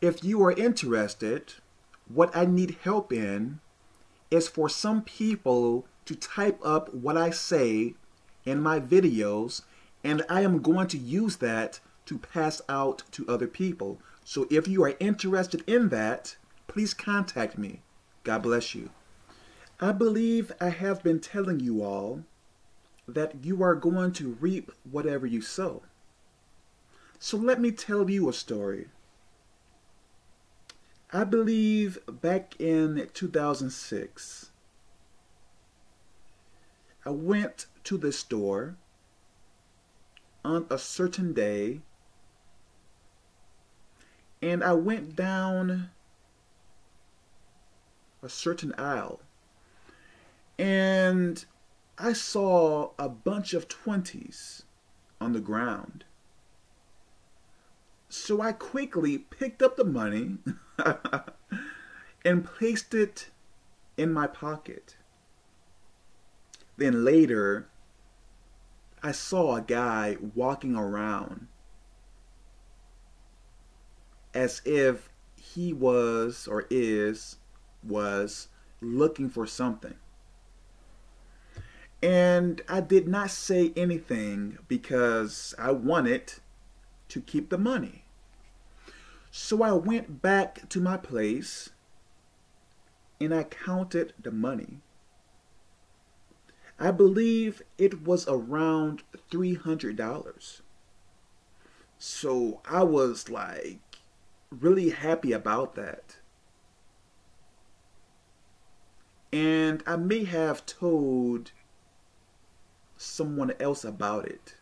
If you are interested, what I need help in is for some people to type up what I say in my videos, and I am going to use that to pass out to other people. So if you are interested in that, please contact me. God bless you. I believe I have been telling you all that you are going to reap whatever you sow. So let me tell you a story. I believe back in 2006, I went to the store on a certain day and I went down a certain aisle and I saw a bunch of 20s on the ground. So I quickly picked up the money and placed it in my pocket. Then later, I saw a guy walking around as if he was or is was looking for something. And I did not say anything because I wanted to keep the money. So I went back to my place and I counted the money. I believe it was around $300. So I was like really happy about that. And I may have told someone else about it.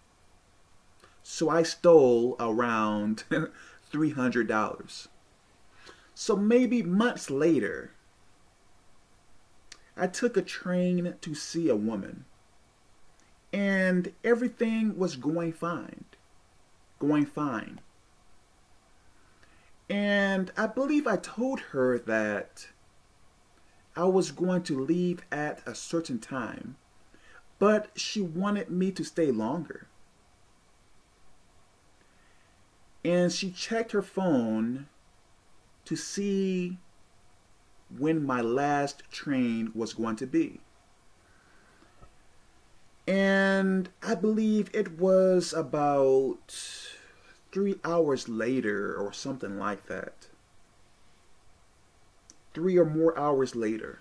So I stole around $300. So maybe months later, I took a train to see a woman. And everything was going fine. Going fine. And I believe I told her that I was going to leave at a certain time, but she wanted me to stay longer. And she checked her phone to see when my last train was going to be. And I believe it was about three hours later or something like that. Three or more hours later.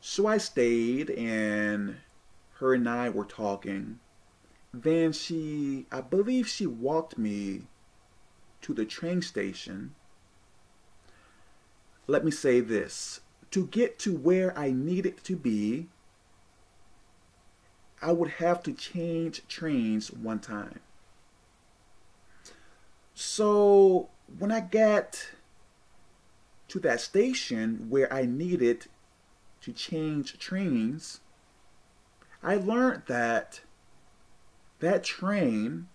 So I stayed and her and I were talking. Then she, I believe she walked me to the train station let me say this. To get to where I needed to be, I would have to change trains one time. So when I got to that station where I needed to change trains, I learned that that train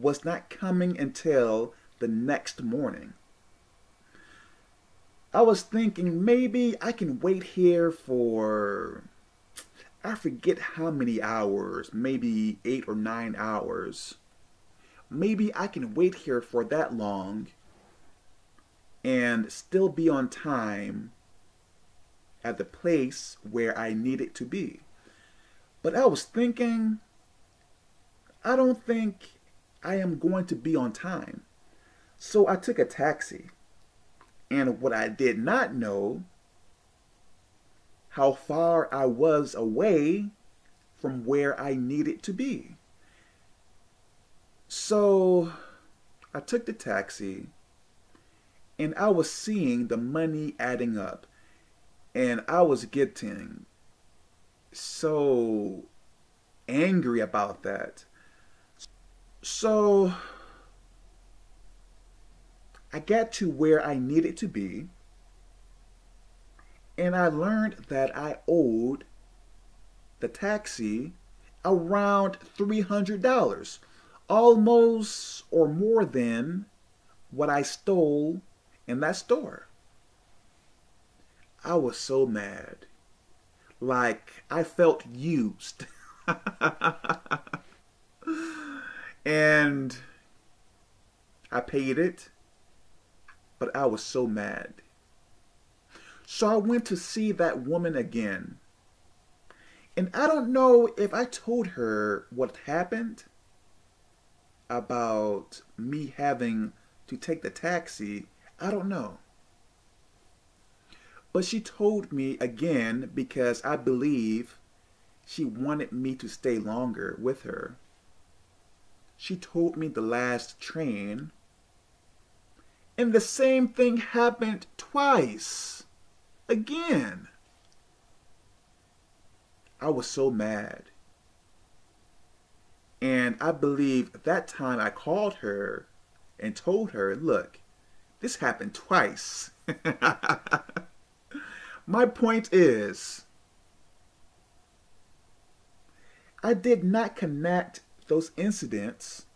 was not coming until the next morning. I was thinking maybe I can wait here for I forget how many hours, maybe eight or nine hours. Maybe I can wait here for that long and still be on time at the place where I needed to be. But I was thinking, I don't think I am going to be on time. So I took a taxi. And what I did not know, how far I was away from where I needed to be. So I took the taxi and I was seeing the money adding up and I was getting so angry about that. So I got to where I needed to be, and I learned that I owed the taxi around $300, almost or more than what I stole in that store. I was so mad. Like, I felt used. and I paid it, but I was so mad. So I went to see that woman again. And I don't know if I told her what happened about me having to take the taxi. I don't know. But she told me again because I believe she wanted me to stay longer with her. She told me the last train. And the same thing happened twice. Again. I was so mad. And I believe that time I called her and told her, look, this happened twice. My point is, I did not connect those incidents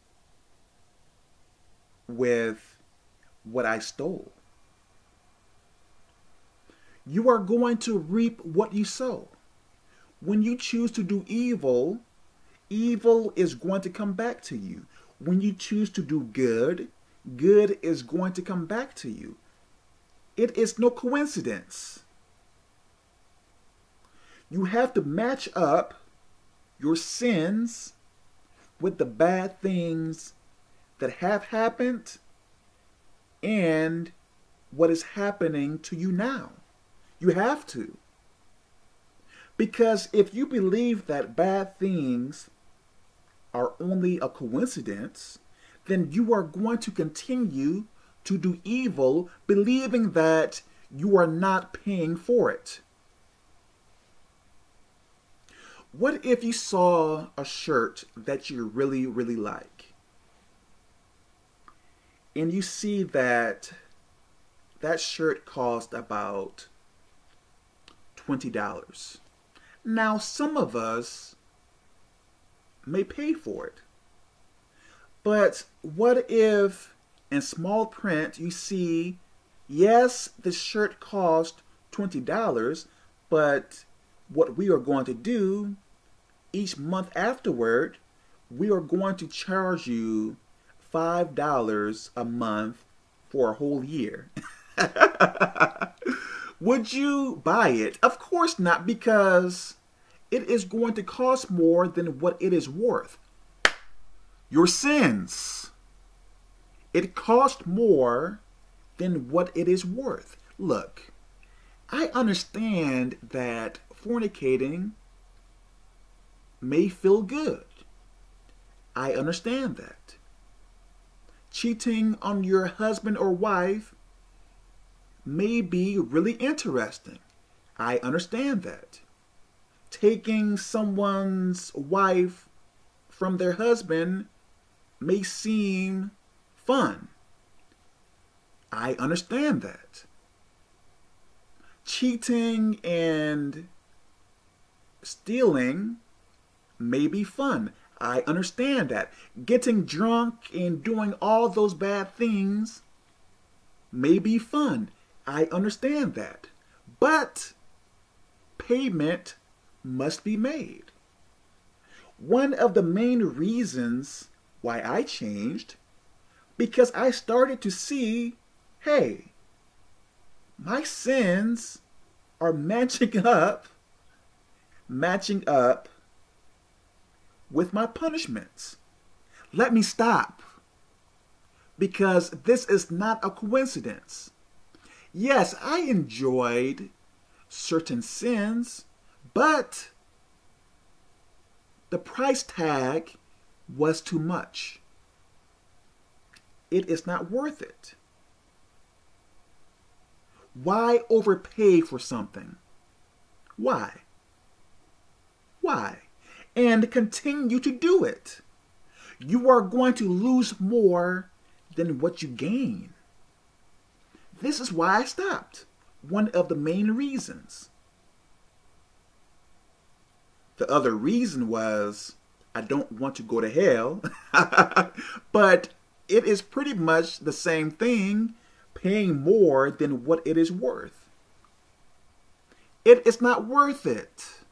with what I stole. You are going to reap what you sow. When you choose to do evil, evil is going to come back to you. When you choose to do good, good is going to come back to you. It is no coincidence. You have to match up your sins with the bad things that have happened and what is happening to you now. You have to. Because if you believe that bad things are only a coincidence, then you are going to continue to do evil, believing that you are not paying for it. What if you saw a shirt that you really, really like? And you see that that shirt cost about $20. Now, some of us may pay for it. But what if in small print you see, yes, the shirt cost $20, but what we are going to do each month afterward, we are going to charge you $5 a month for a whole year. Would you buy it? Of course not, because it is going to cost more than what it is worth. Your sins. It cost more than what it is worth. Look, I understand that fornicating may feel good. I understand that. Cheating on your husband or wife may be really interesting. I understand that. Taking someone's wife from their husband may seem fun. I understand that. Cheating and stealing may be fun. I understand that. Getting drunk and doing all those bad things may be fun. I understand that. But payment must be made. One of the main reasons why I changed because I started to see, hey, my sins are matching up matching up with my punishments. Let me stop. Because this is not a coincidence. Yes, I enjoyed certain sins, but the price tag was too much. It is not worth it. Why overpay for something? Why? Why? And continue to do it. You are going to lose more than what you gain. This is why I stopped. One of the main reasons. The other reason was I don't want to go to hell, but it is pretty much the same thing, paying more than what it is worth. It is not worth it.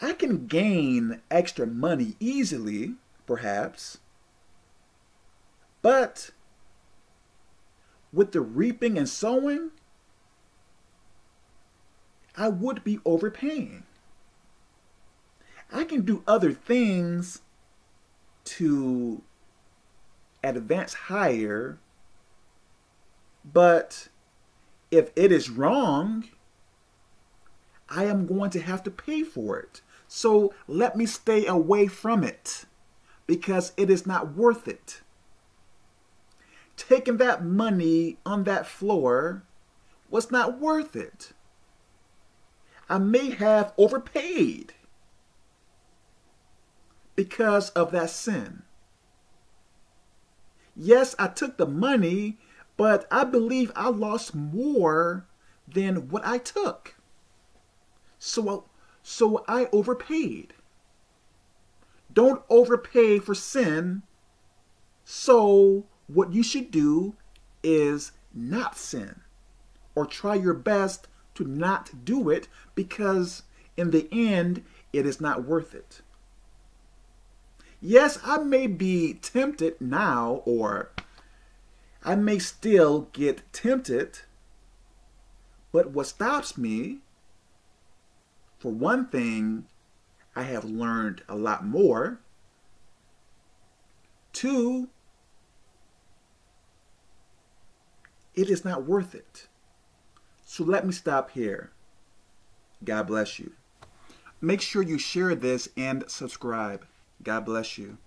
I can gain extra money easily, perhaps, but with the reaping and sowing, I would be overpaying. I can do other things to advance higher, but if it is wrong, I am going to have to pay for it. So let me stay away from it because it is not worth it. Taking that money on that floor was not worth it. I may have overpaid because of that sin. Yes, I took the money, but I believe I lost more than what I took. So, so I overpaid. Don't overpay for sin. So what you should do is not sin or try your best to not do it because in the end, it is not worth it. Yes, I may be tempted now, or I may still get tempted, but what stops me, for one thing, I have learned a lot more. Two, it is not worth it. So let me stop here. God bless you. Make sure you share this and subscribe. God bless you.